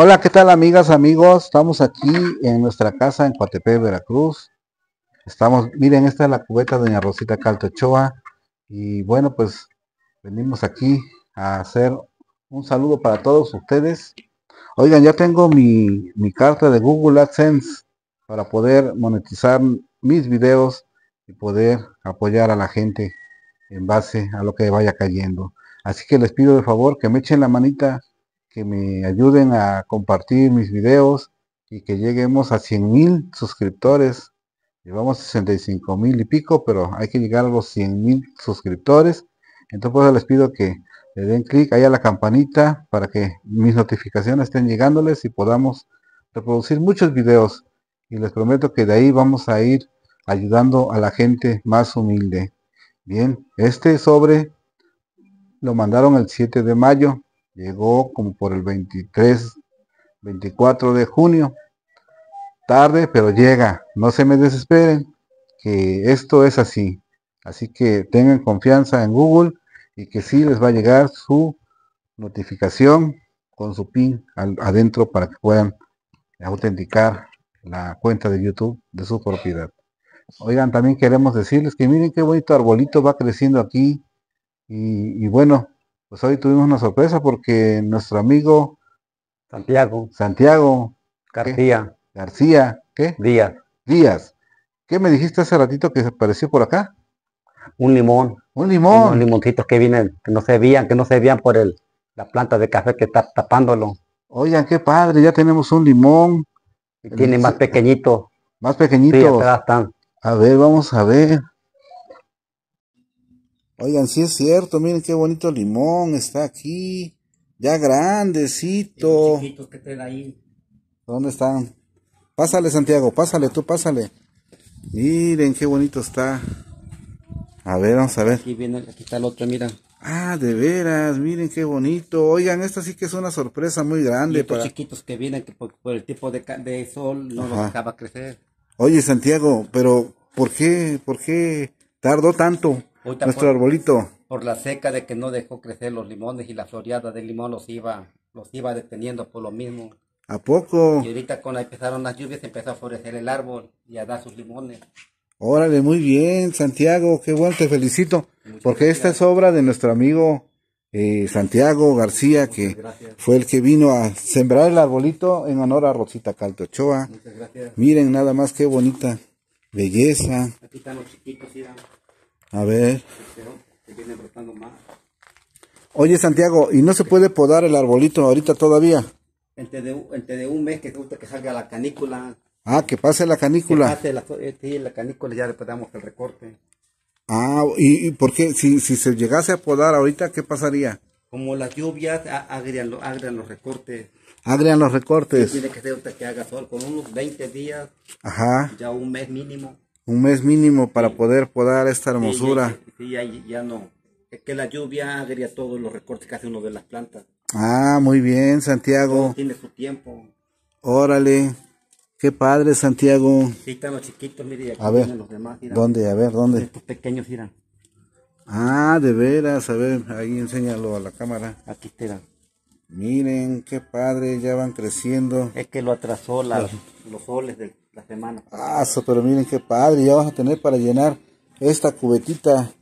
Hola, ¿qué tal amigas, amigos? Estamos aquí en nuestra casa en Coatepec, Veracruz. Estamos, miren, esta es la cubeta de Doña Rosita Caltochoa. Y bueno, pues venimos aquí a hacer un saludo para todos ustedes. Oigan, ya tengo mi, mi carta de Google AdSense para poder monetizar mis videos y poder apoyar a la gente en base a lo que vaya cayendo. Así que les pido de favor que me echen la manita que me ayuden a compartir mis videos y que lleguemos a 100 mil suscriptores. Llevamos 65 mil y pico, pero hay que llegar a los 100 mil suscriptores. Entonces les pido que le den clic ahí a la campanita para que mis notificaciones estén llegándoles y podamos reproducir muchos videos. Y les prometo que de ahí vamos a ir ayudando a la gente más humilde. Bien, este sobre lo mandaron el 7 de mayo Llegó como por el 23, 24 de junio. Tarde, pero llega. No se me desesperen, que esto es así. Así que tengan confianza en Google y que sí les va a llegar su notificación con su PIN adentro para que puedan autenticar la cuenta de YouTube de su propiedad. Oigan, también queremos decirles que miren qué bonito arbolito va creciendo aquí. Y, y bueno, pues hoy tuvimos una sorpresa porque nuestro amigo Santiago. Santiago. García. García. ¿Qué? Díaz. Díaz. ¿Qué me dijiste hace ratito que apareció por acá? Un limón. Un limón. Unos limoncitos que vienen, que no se veían, que no se veían por el, la planta de café que está tapándolo. Oigan, qué padre, ya tenemos un limón. Y tiene más pequeñito. Más pequeñito. están. A ver, vamos a ver. Oigan, sí es cierto, miren qué bonito limón está aquí. Ya grandecito. ¿Dónde están? Pásale, Santiago, pásale, tú pásale. Miren qué bonito está. A ver, vamos a ver. Aquí viene, aquí está el otro, mira. Ah, de veras, miren qué bonito. Oigan, esto sí que es una sorpresa muy grande. Y para chiquitos que vienen que por, el tipo de, sol no los acaba crecer. Oye, Santiago, pero ¿por qué, por qué tardó tanto? Nuestro arbolito. Por la seca de que no dejó crecer los limones y la floreada del limón los iba, los iba deteniendo por lo mismo. ¿A poco? Y ahorita cuando empezaron las lluvias empezó a florecer el árbol y a dar sus limones. Órale, muy bien, Santiago, qué bueno, te felicito. porque esta es obra de nuestro amigo eh, Santiago García, que fue el que vino a sembrar el arbolito en honor a Rosita Calto Ochoa. Miren nada más qué bonita belleza. Aquí están los chiquitos, a ver. Oye, Santiago, ¿y no se puede podar el arbolito ahorita todavía? Entre de, un mes que gusta que salga la canícula. Ah, que pase la canícula. Que pase la, eh, la canícula ya le podamos el recorte. Ah, ¿y, por qué? Si, si se llegase a podar ahorita, ¿qué pasaría? Como las lluvias agrian, los recortes. Agrian los recortes. tiene que ser que haga sol, con unos 20 días. Ajá. Ya un mes mínimo un mes mínimo para poder podar esta hermosura. Sí, ya, ya, no. Es que la lluvia agria todos los recortes que hace uno de las plantas. Ah, muy bien, Santiago. tiene su tiempo. Órale. Qué padre, Santiago. Sí, están los chiquitos, mire, aquí a ver, los demás. ¿Dónde? A ver, ¿dónde? Estos pequeños, miran. Ah, de veras, a ver, ahí enséñalo a la cámara. Aquí están. Miren, qué padre, ya van creciendo. Es que lo atrasó los soles de la semana. Ah, pero miren qué padre, ya vas a tener para llenar esta cubetita